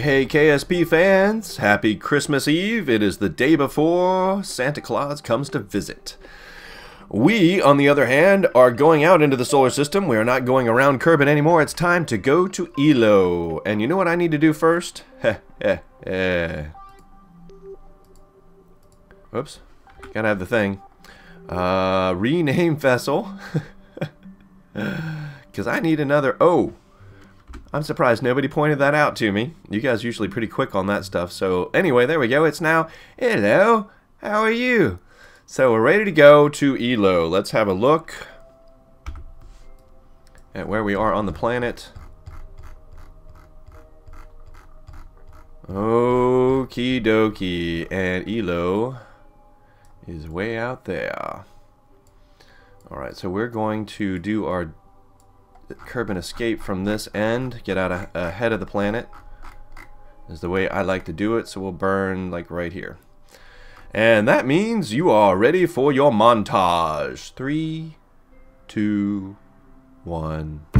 Hey, KSP fans! Happy Christmas Eve! It is the day before Santa Claus comes to visit. We, on the other hand, are going out into the solar system. We are not going around Kerbin anymore. It's time to go to Eeloo. And you know what I need to do first? Heh, heh, heh. Whoops. Gotta have the thing. Uh, rename vessel. Because I need another... Oh! I'm surprised nobody pointed that out to me. You guys usually pretty quick on that stuff. So anyway, there we go. It's now, hello, how are you? So we're ready to go to Eeloo. Let's have a look at where we are on the planet. Okie dokie. And Eeloo is way out there. Alright, so we're going to do our Kerbin escape from this end, get out ahead of the planet. Is the way I like to do it, so we'll burn like right here. And that means you are ready for your montage. Three, two, one.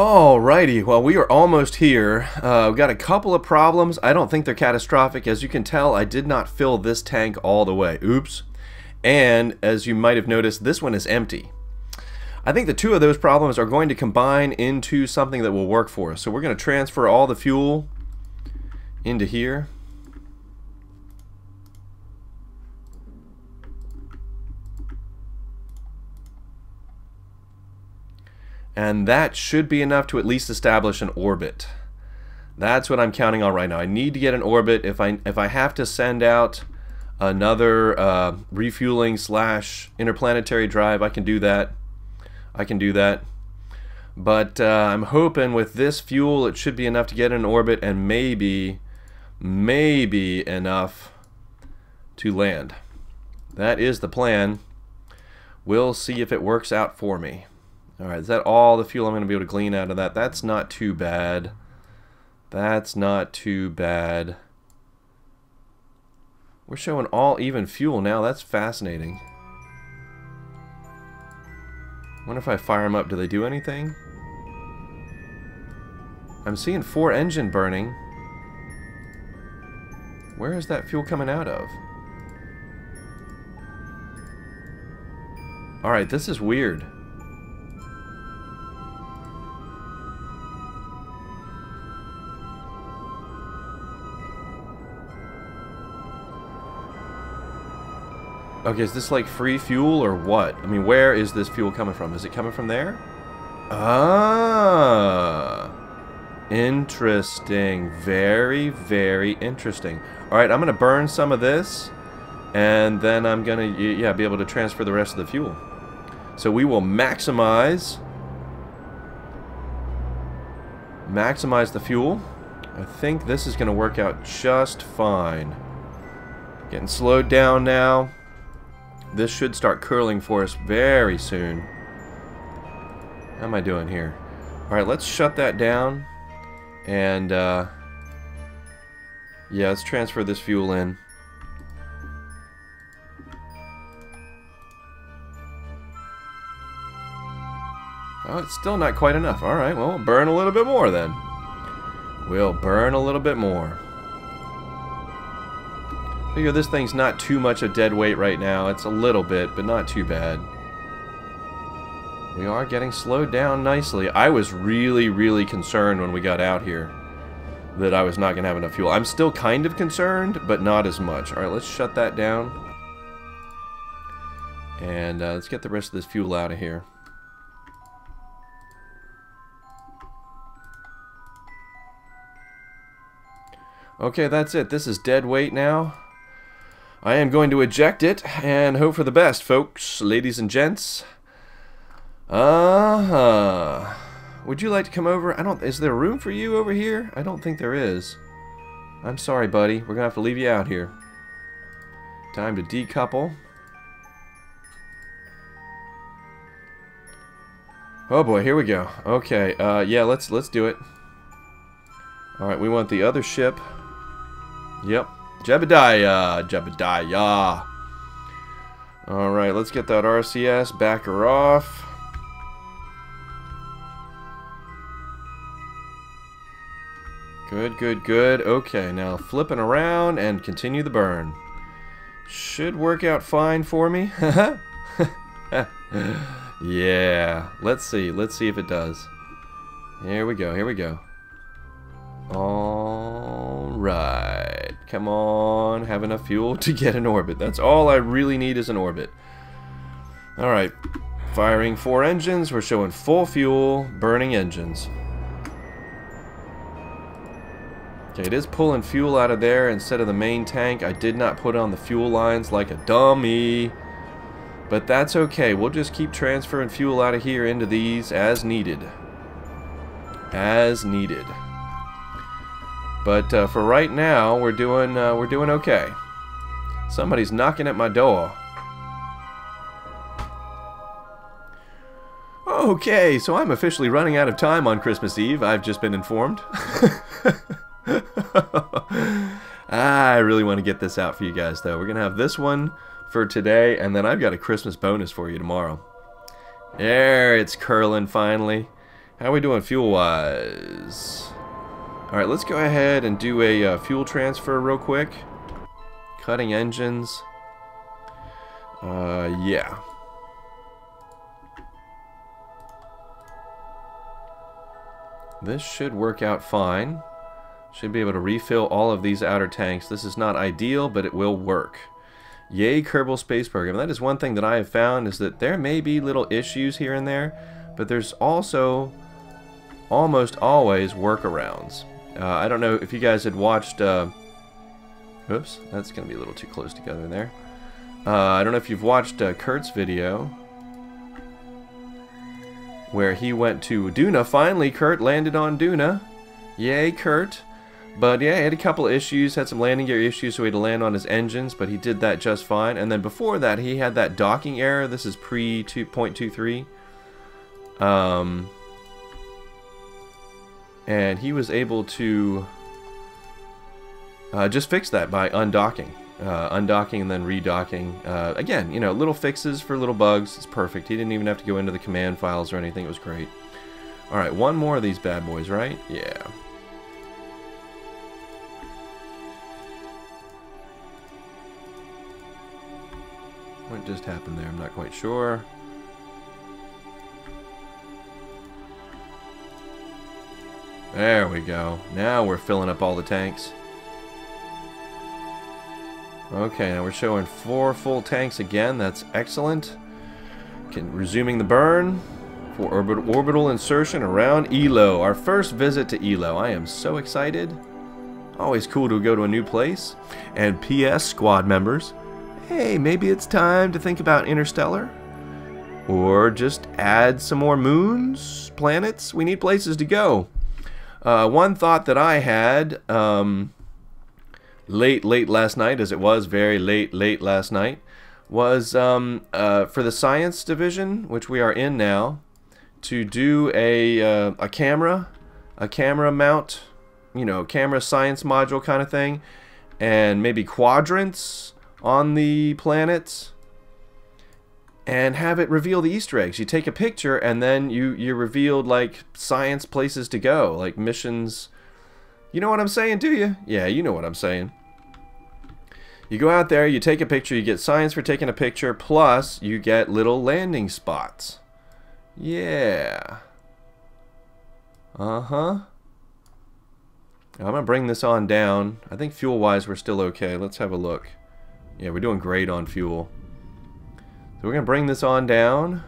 Alrighty, well we are almost here. Uh, we've got a couple of problems. I don't think they're catastrophic. As you can tell, I did not fill this tank all the way. Oops. And as you might have noticed, this one is empty. I think the two of those problems are going to combine into something that will work for us. So we're going to transfer all the fuel into here. And that should be enough to at least establish an orbit. That's what I'm counting on right now. I need to get an orbit. If I if I have to send out another uh, refueling slash interplanetary drive, I can do that. I can do that. But uh, I'm hoping with this fuel, it should be enough to get in orbit and maybe, maybe enough to land. That is the plan. We'll see if it works out for me. Alright, is that all the fuel I'm going to be able to glean out of that? That's not too bad. That's not too bad. We're showing all even fuel now. That's fascinating. wonder if I fire them up, do they do anything? I'm seeing four engine burning. Where is that fuel coming out of? Alright, this is weird. Okay, is this like free fuel or what? I mean, where is this fuel coming from? Is it coming from there? Ah. Interesting. Very, very interesting. Alright, I'm going to burn some of this. And then I'm going to, yeah, be able to transfer the rest of the fuel. So we will maximize... Maximize the fuel. I think this is going to work out just fine. Getting slowed down now. This should start curling for us very soon. How am I doing here? Alright, let's shut that down. And, uh, yeah, let's transfer this fuel in. Oh, it's still not quite enough. Alright, well, we'll burn a little bit more then. We'll burn a little bit more. Figure this thing's not too much of dead weight right now. It's a little bit, but not too bad. We are getting slowed down nicely. I was really, really concerned when we got out here that I was not going to have enough fuel. I'm still kind of concerned, but not as much. Alright, let's shut that down. And uh, let's get the rest of this fuel out of here. Okay, that's it. This is dead weight now. I am going to eject it and hope for the best, folks, ladies and gents. Uh-huh. Would you like to come over? I don't... Is there room for you over here? I don't think there is. I'm sorry, buddy. We're going to have to leave you out here. Time to decouple. Oh boy, here we go. Okay, uh, yeah, let's let's do it. All right, we want the other ship. Yep, Jebediah! Jebediah! Alright, let's get that RCS, back her off. Good, good, good. Okay, now flipping around and continue the burn. Should work out fine for me. yeah, let's see. Let's see if it does. Here we go, here we go. Alright. Come on, have enough fuel to get an orbit. That's all I really need is an orbit. Alright. Firing four engines. We're showing full fuel, burning engines. Okay, it is pulling fuel out of there instead of the main tank. I did not put on the fuel lines like a dummy. But that's okay. We'll just keep transferring fuel out of here into these as needed. As needed. But uh, for right now, we're doing uh, we're doing okay. Somebody's knocking at my door. Okay, so I'm officially running out of time on Christmas Eve. I've just been informed. I really want to get this out for you guys, though. We're going to have this one for today, and then I've got a Christmas bonus for you tomorrow. There, it's curling finally. How are we doing fuel-wise? Alright, let's go ahead and do a uh, fuel transfer real quick. Cutting engines. Uh, yeah. This should work out fine. Should be able to refill all of these outer tanks. This is not ideal, but it will work. Yay, Kerbal Space Program. That is one thing that I have found is that there may be little issues here and there, but there's also almost always workarounds. Uh, I don't know if you guys had watched... Uh, oops, that's going to be a little too close together there. Uh, I don't know if you've watched uh, Kurt's video where he went to Duna. Finally, Kurt landed on Duna. Yay, Kurt. But yeah, he had a couple issues, had some landing gear issues, so he had to land on his engines, but he did that just fine. And then before that, he had that docking error. This is pre 2.23. Um, and he was able to uh, just fix that by undocking. Uh, undocking and then redocking. Uh, again, you know, little fixes for little bugs. It's perfect. He didn't even have to go into the command files or anything. It was great. Alright, one more of these bad boys, right? Yeah. What just happened there? I'm not quite sure. There we go. Now we're filling up all the tanks. Okay, now we're showing four full tanks again. That's excellent. Can, resuming the burn for orbit, orbital insertion around Eeloo. Our first visit to Eeloo. I am so excited. Always cool to go to a new place. And PS squad members, hey, maybe it's time to think about Interstellar. Or just add some more moons, planets. We need places to go. Uh, one thought that I had um, late, late last night, as it was very late, late last night, was um, uh, for the science division, which we are in now, to do a, uh, a camera, a camera mount, you know, camera science module kind of thing, and maybe quadrants on the planet and have it reveal the Easter eggs. You take a picture and then you you revealed like science places to go, like missions. You know what I'm saying, do you? Yeah, you know what I'm saying. You go out there, you take a picture, you get science for taking a picture, plus you get little landing spots. Yeah. Uh-huh. I'm going to bring this on down. I think fuel-wise we're still okay. Let's have a look. Yeah, we're doing great on fuel. So we're going to bring this on down.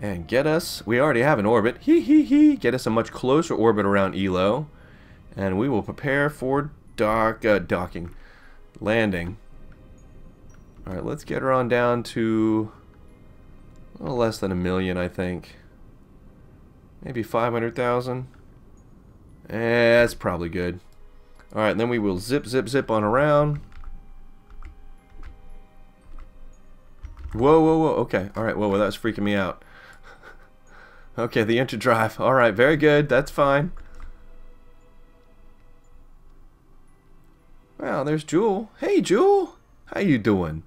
And get us, we already have an orbit, hee hee hee, get us a much closer orbit around Eeloo. And we will prepare for dock, uh, docking, landing. Alright, let's get her on down to a little less than a million, I think. Maybe 500,000. Eh, that's probably good. Alright, then we will zip, zip, zip on around. Whoa, whoa, whoa. Okay. Alright, whoa, whoa, that was freaking me out. okay, the enter drive. Alright, very good. That's fine. Well, there's Jool. Hey, Jool. How you doing?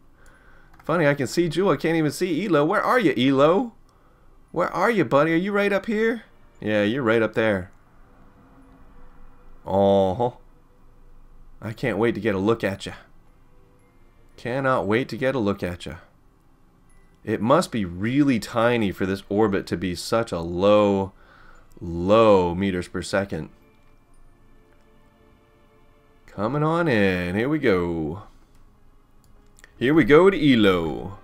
Funny, I can see Jool. I can't even see Eeloo. Where are you, Eeloo? Where are you, buddy? Are you right up here? Yeah, you're right up there. Oh. I can't wait to get a look at you. Cannot wait to get a look at you. It must be really tiny for this orbit to be such a low, low meters per second. Coming on in. Here we go. Here we go to Eeloo.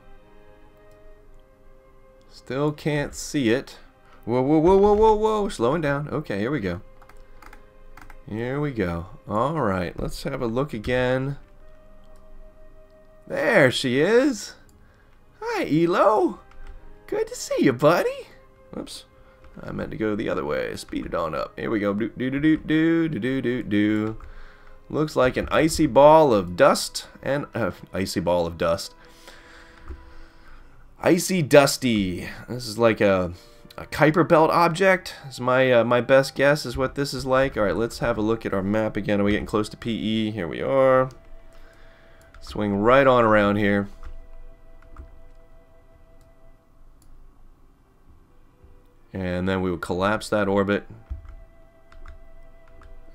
Still can't see it. Whoa, whoa, whoa, whoa, whoa, whoa. Slowing down. Okay, here we go. Here we go. Alright, let's have a look again. There she is. Hi, Eeloo. Good to see you, buddy. Whoops. I meant to go the other way. Speed it on up. Here we go. Do do do do do do do do. Looks like an icy ball of dust and uh, icy ball of dust. Icy dusty. This is like a a Kuiper Belt object. Is my uh, my best guess is what this is like. All right, let's have a look at our map again. Are we getting close to PE? Here we are. Swing right on around here. And then we will collapse that orbit.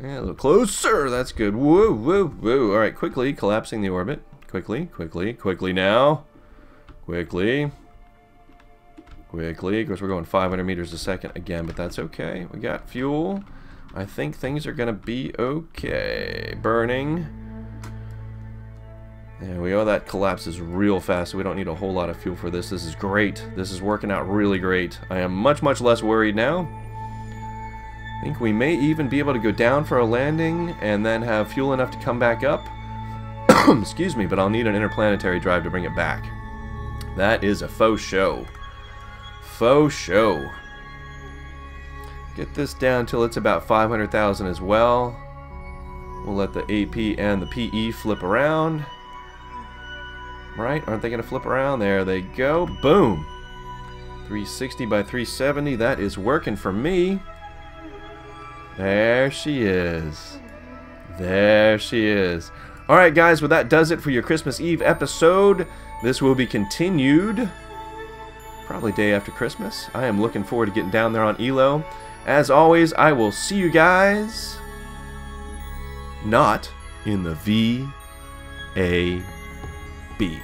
Yeah, a little closer. That's good. Whoa, whoa, whoa. All right, quickly collapsing the orbit. Quickly, quickly, quickly now. Quickly. Quickly. Of course, we're going 500 meters a second again, but that's okay. We got fuel. I think things are going to be okay. Burning. There we go. That collapses real fast, we don't need a whole lot of fuel for this. This is great. This is working out really great. I am much, much less worried now. I think we may even be able to go down for a landing and then have fuel enough to come back up. Excuse me, but I'll need an interplanetary drive to bring it back. That is a faux show. Faux show. Get this down till it's about 500,000 as well. We'll let the AP and the PE flip around. Right? Aren't they going to flip around? There they go. Boom. 360 by 370. That is working for me. There she is. There she is. Alright guys, well that does it for your Christmas Eve episode. This will be continued probably day after Christmas. I am looking forward to getting down there on Eeloo. As always, I will see you guys not in the V A B.